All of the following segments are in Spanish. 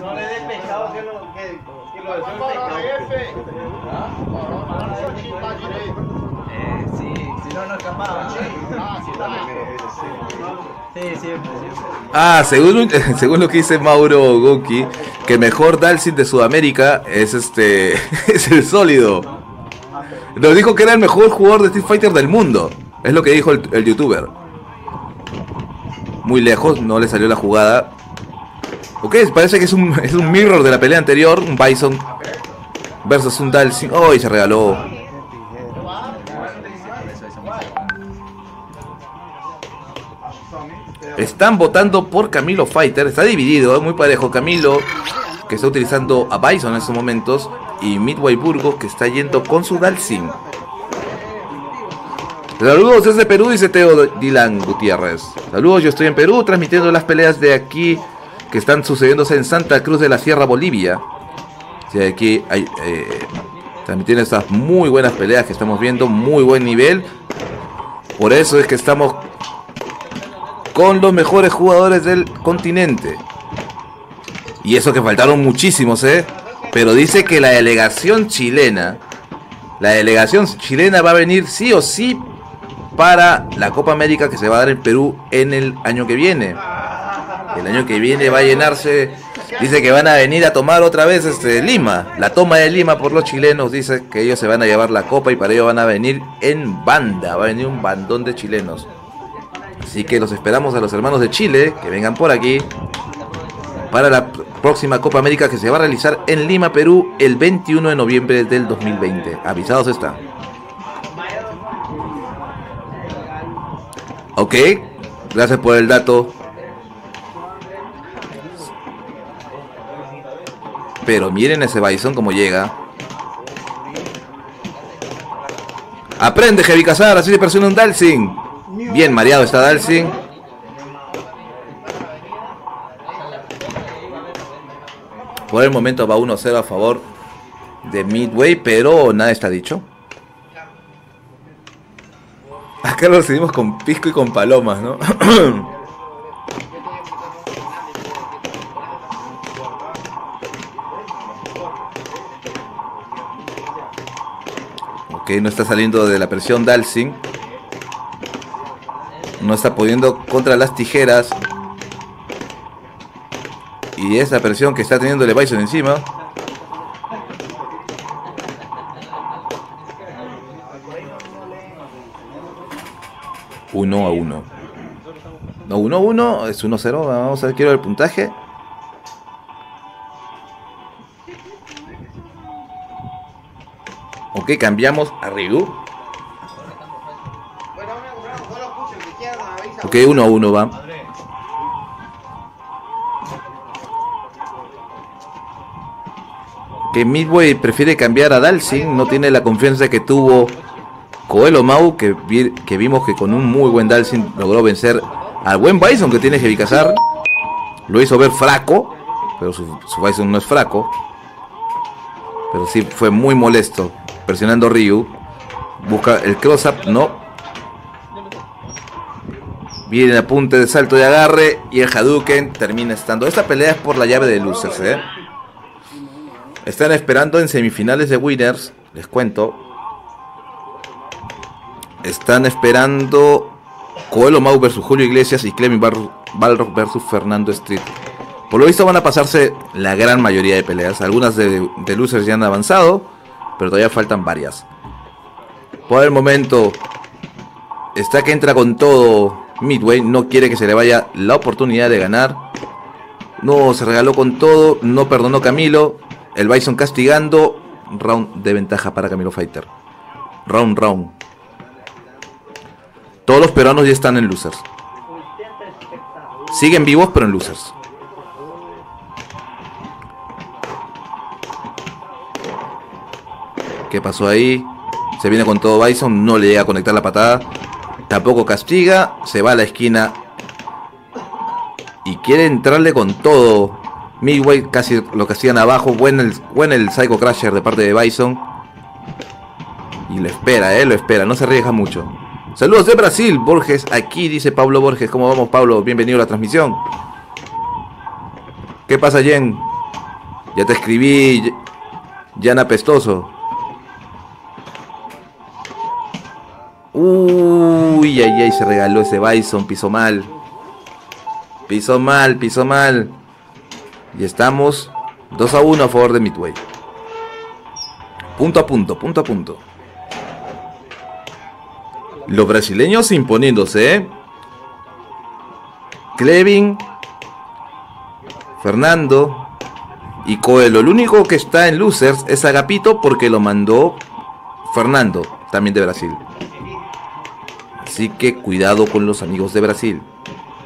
No le dé pescado que lo que, que lo Eh, sí, si no, no escapaba. Sí, siempre, siempre. Ah, según, según lo que dice Mauro Goki, que el mejor Dalsin de Sudamérica es este es el sólido. Nos dijo que era el mejor jugador de Street Fighter del mundo. Es lo que dijo el, el youtuber. Muy lejos, no le salió la jugada. Ok, parece que es un, es un mirror de la pelea anterior. Un Bison versus un Dalsin. Oh, y se regaló. Están votando por Camilo Fighter. Está dividido, es muy parejo. Camilo, que está utilizando a Bison en estos momentos. Y Midway Burgos, que está yendo con su Dalsin. Saludos desde Perú, dice Teo Dylan Gutiérrez. Saludos, yo estoy en Perú transmitiendo las peleas de aquí que están sucediéndose en Santa Cruz de la Sierra, Bolivia. Sí, aquí hay, eh, estas muy buenas peleas que estamos viendo, muy buen nivel. Por eso es que estamos con los mejores jugadores del continente. Y eso que faltaron muchísimos, ¿eh? Pero dice que la delegación chilena, la delegación chilena va a venir sí o sí para la Copa América que se va a dar en Perú en el año que viene. El año que viene va a llenarse. Dice que van a venir a tomar otra vez este Lima. La toma de Lima por los chilenos. Dice que ellos se van a llevar la copa y para ello van a venir en banda. Va a venir un bandón de chilenos. Así que los esperamos a los hermanos de Chile que vengan por aquí para la próxima Copa América que se va a realizar en Lima, Perú, el 21 de noviembre del 2020. Avisados están. Ok, gracias por el dato. Pero miren ese Bison como llega. Aprende, Heavy Cazar, así se persona un Dalsing. Bien mareado está Dalsing. Por el momento va 1-0 a favor de Midway, pero nada está dicho. Acá lo seguimos con pisco y con palomas, ¿no? ok, no está saliendo de la presión Dalsing. No está pudiendo contra las tijeras. Y esa presión que está teniendo el Bison encima. Uno a uno. No, 1 a 1 es 1 a 0. Vamos a ver, quiero el puntaje. Ok, cambiamos a Ryu. Ok, 1 a 1 va. Que Midway prefiere cambiar a Dalsing, no tiene la confianza que tuvo Coelho Mau, que, que vimos que con un muy buen Dalsing logró vencer al buen Bison que tiene Heavy Cazar. Lo hizo ver fraco, pero su Bison no es fraco. Pero sí fue muy molesto, presionando Ryu. Busca el cross-up, no. Viene a punta de salto de agarre y el Hadouken termina estando. Esta pelea es por la llave de luces, ¿eh? Están esperando en semifinales de Winners, les cuento. Están esperando Coelho Mau versus Julio Iglesias y Clemmy Balrog versus Fernando Street. Por lo visto van a pasarse la gran mayoría de peleas. Algunas de, de losers ya han avanzado, pero todavía faltan varias. Por el momento, está que entra con todo Midway. No quiere que se le vaya la oportunidad de ganar. No, se regaló con todo. No perdonó Camilo. El Bison castigando. Round de ventaja para Camilo Fighter. Round, round. Todos los peruanos ya están en losers. Siguen vivos, pero en losers. ¿Qué pasó ahí? Se viene con todo Bison, no le llega a conectar la patada. Tampoco castiga, se va a la esquina. Y quiere entrarle con todo. Midway casi lo que hacían abajo. Buen el, buen el Psycho Crasher de parte de Bison. Y lo espera, eh, lo espera, no se arriesga mucho. Saludos de Brasil, Borges. Aquí dice Pablo Borges. ¿Cómo vamos, Pablo? Bienvenido a la transmisión. ¿Qué pasa, Jen? Ya te escribí, Jan Apestoso. Uy, ay, ay, se regaló ese Bison, pisó mal. Pisó mal, pisó mal. Y estamos 2 a 1 a favor de Midway. Punto a punto, punto a punto. Los brasileños imponiéndose, ¿eh? Clevin, Fernando y Coelho. El único que está en losers es Agapito porque lo mandó Fernando, también de Brasil. Así que cuidado con los amigos de Brasil.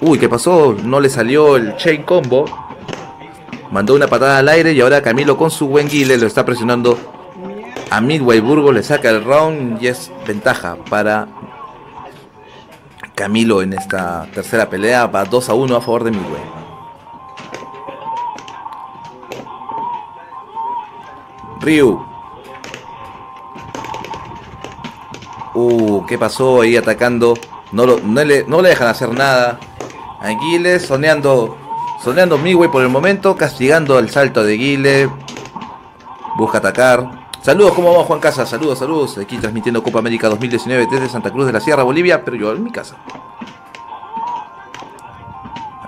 Uy, ¿qué pasó? No le salió el chain combo. Mandó una patada al aire y ahora Camilo con su buen guile lo está presionando a Midway Burgo. Le saca el round y es ventaja para Camilo en esta tercera pelea. Va 2 a 1 a favor de Midway. Ryu. Uh, ¿qué pasó ahí atacando? No, no, le, no le dejan hacer nada. Aguiles soneando, soneando Midway por el momento, castigando el salto de Guile. Busca atacar. Saludos, ¿cómo vamos Juan Casa? Saludos, saludos. Aquí transmitiendo Copa América 2019 desde Santa Cruz de la Sierra, Bolivia, pero yo en mi casa.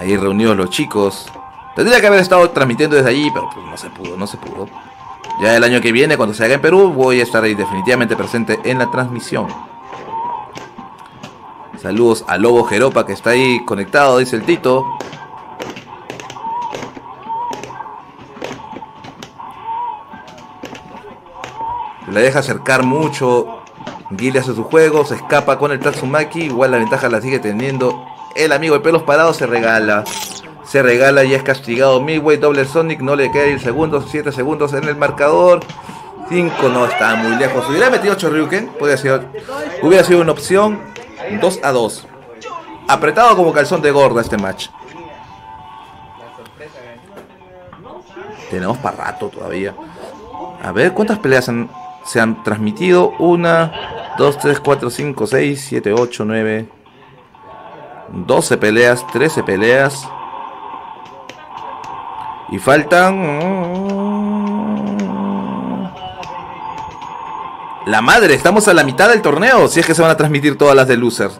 Ahí reunidos los chicos. Tendría que haber estado transmitiendo desde allí, pero pues no se pudo, no se pudo. Ya el año que viene, cuando se haga en Perú, voy a estar ahí definitivamente presente en la transmisión. Saludos a Lobo Jeropa que está ahí conectado, dice el Tito. Le deja acercar mucho. Guile hace su juego, se escapa con el Tatsumaki. Igual la ventaja la sigue teniendo. El amigo de pelos parados se regala. Se regala y es castigado. Midway, doble Sonic. No le queda el segundo. 7 segundos en el marcador. 5 no está muy lejos. Hubiera metido 8 Ryuken. hubiera sido una opción. 2 a 2. Apretado como calzón de gorda este match. Tenemos para rato todavía. A ver, ¿cuántas peleas se han transmitido? Una, 2, 3, 4, 5, 6, 7, 8, 9, 12 peleas, 13 peleas. Y faltan... La madre, estamos a la mitad del torneo. Si es que se van a transmitir todas las de loser.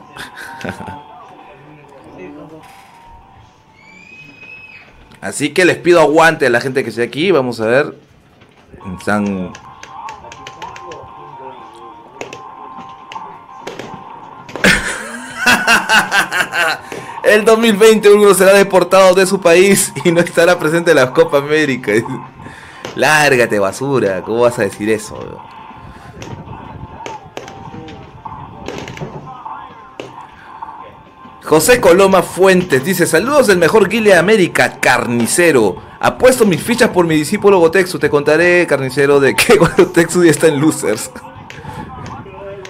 Así que les pido aguante a la gente que esté aquí. Vamos a ver. Están. El 2020 uno será deportado de su país y no estará presente en la Copa América. Lárgate, basura. ¿Cómo vas a decir eso? José Coloma Fuentes dice: Saludos del mejor guile de América, carnicero. Apuesto mis fichas por mi discípulo Gotexu. Te contaré, carnicero, de que Gotexu ya está en Losers.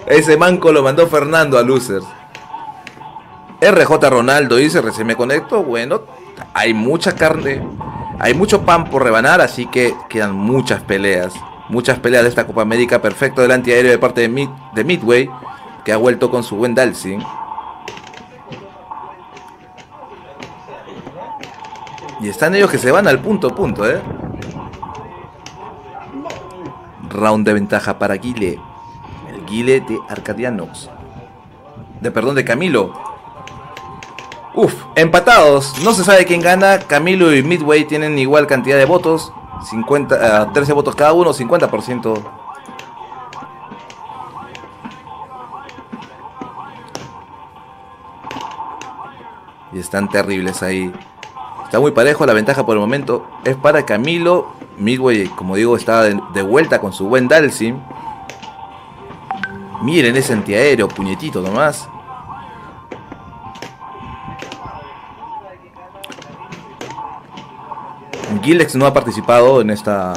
Ese manco lo mandó Fernando a Losers. RJ Ronaldo dice, recién me conecto. Bueno, hay mucha carne, hay mucho pan por rebanar, así que quedan muchas peleas. Muchas peleas de esta Copa América. Perfecto del antiaéreo de parte de, de Midway, que ha vuelto con su buen Dalsing. Y están ellos que se van al punto, punto, ¿eh? Round de ventaja para Guile. El Guile de Arcadianox. De perdón, de Camilo. Uf, empatados. No se sabe quién gana. Camilo y Midway tienen igual cantidad de votos. 50, 13 votos cada uno, 50%. Y están terribles ahí. Está muy parejo, la ventaja por el momento es para Camilo. Midway, como digo, está de, vuelta con su buen Dalsim. Miren ese antiaéreo, puñetito nomás. Gilex no ha participado en esta.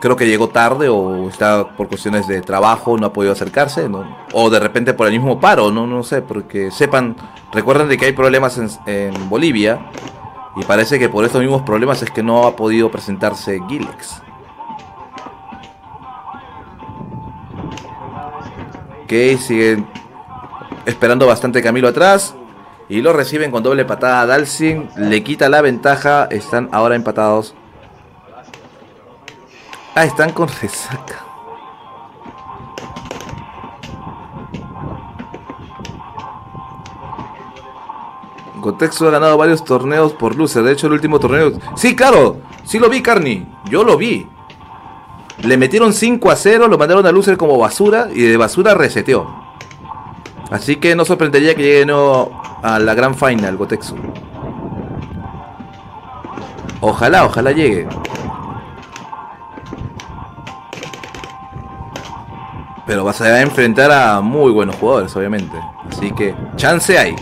Creo que llegó tarde o está por cuestiones de trabajo, no ha podido acercarse, o de repente por el mismo paro, no, no sé, porque sepan, recuerden de que hay problemas en, Bolivia y parece que por estos mismos problemas es que no ha podido presentarse Gilex. Ok, siguen esperando bastante Camilo atrás. Y lo reciben con doble patada a Dalsing. Le quita la ventaja. Están ahora empatados. Ah, están con resaca. Gotexo ha ganado varios torneos por luces. De hecho, el último torneo. Sí, claro. Sí lo vi, Carni. Yo lo vi. Le metieron 5 a 0, lo mandaron a Lucer como basura y de basura reseteó. Así que no sorprendería que llegue de a la gran final, Gotexo. Ojalá, ojalá llegue. Pero vas a enfrentar a muy buenos jugadores, obviamente. Así que chance hay.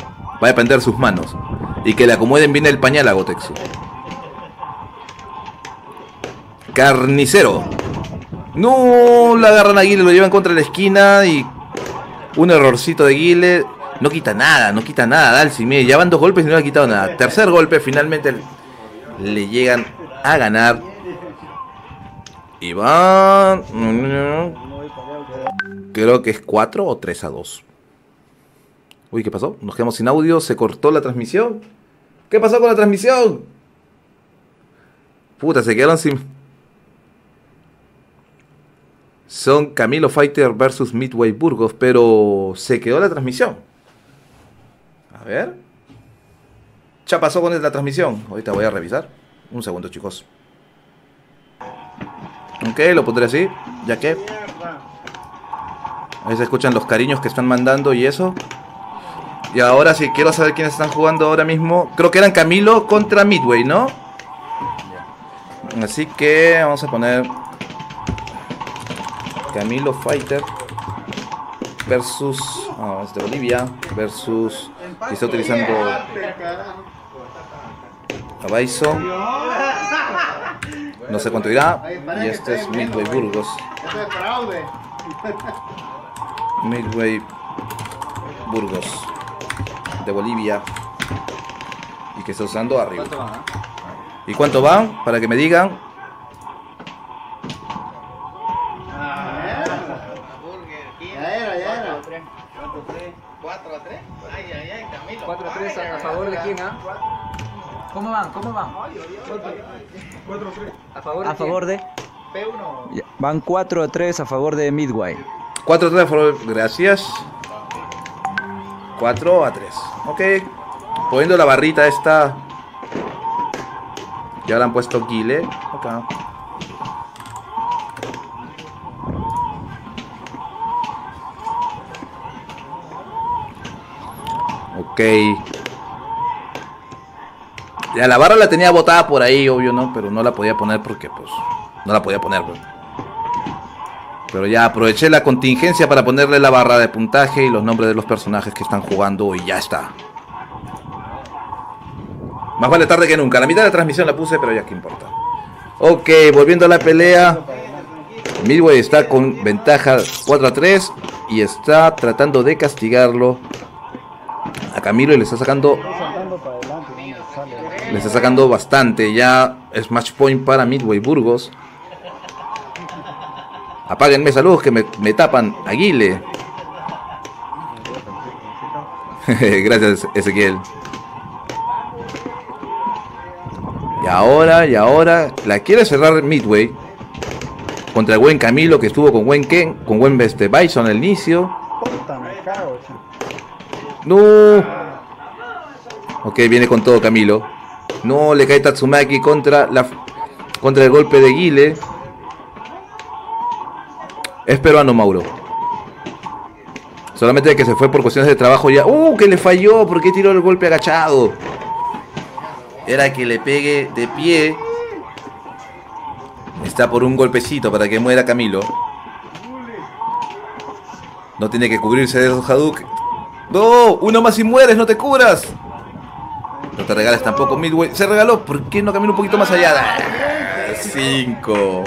Va a depender de sus manos. Y que le acomoden bien el pañal a Gotexo. Carnicero. No, la agarran a Guile, lo llevan contra la esquina y un errorcito de Guile. No quita nada, no quita nada, Dalsi. Mire, ya van dos golpes y no le ha quitado nada. Tercer golpe, finalmente le llegan a ganar. Y van. Creo que es 4 o 3 a 2. Uy, ¿qué pasó? Nos quedamos sin audio, se cortó la transmisión. ¿Qué pasó con la transmisión? Puta, se quedaron sin... Son Camilo Fighter versus Midway Burgos, pero se quedó la transmisión. A ver. Ya pasó con la transmisión. Ahorita voy a revisar. Un segundo, chicos. Ok, lo pondré así, ya que... Ahí se escuchan los cariños que están mandando y eso. Y ahora sí, quiero saber quiénes están jugando ahora mismo. Creo que eran Camilo contra Midway, ¿no? Así que vamos a poner Camilo Fighter versus ah, es de Bolivia versus y está utilizando a Bison. No sé cuánto irá. Y este es Midway Burgos. Midway Burgos de Bolivia y que está usando arriba. ¿Y cuánto van? Para que me digan. ¿Cómo van? ¿Cómo van? 4 a 3. ¿A favor de A favor de. P1. Ya, Van 4 a 3 a favor de Midway. 4 a 3, por favor. Gracias. 4 a 3. Ok. Poniendo la barrita esta. Ya la han puesto Guile. Ok. Ok. Ya la barra la tenía botada por ahí, obvio, ¿no? Pero no la podía poner porque, pues, no la podía poner, pues. Pero ya aproveché la contingencia para ponerle la barra de puntaje y los nombres de los personajes que están jugando y ya está. Más vale tarde que nunca. La mitad de la transmisión la puse, pero ya que importa. Ok, volviendo a la pelea. Midway está con ventaja 4 a 3 y está tratando de castigarlo a Camilo y le está sacando le está sacando bastante. Ya es match point para Midway Burgos. Apáguenme esa luz que me, me tapan. Aguile. Gracias, Ezequiel. Y ahora, y ahora, la quiere cerrar Midway. Contra el buen Camilo que estuvo con buen Ken, con buen este, Bison al inicio. No. Ok, viene con todo Camilo. No, le cae Tatsumaki contra la el golpe de Guile. Es peruano Mauro. Solamente que se fue por cuestiones de trabajo ya. ¡Uh! Que le falló. ¿Por qué tiró el golpe agachado? Era que le pegue de pie. Está por un golpecito para que muera Camilo. No tiene que cubrirse de esos Hadouken. ¡No! ¡Uno más y mueres! ¡No te curas! No te regales tampoco Midway. Se regaló. ¿Por qué no camina un poquito más allá? 5.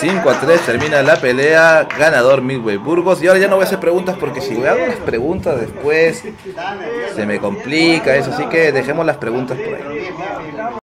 5 a 3 termina la pelea. Ganador Midway Burgos. Y ahora ya no voy a hacer preguntas porque si hago las preguntas después se me complica eso. Así que dejemos las preguntas por ahí.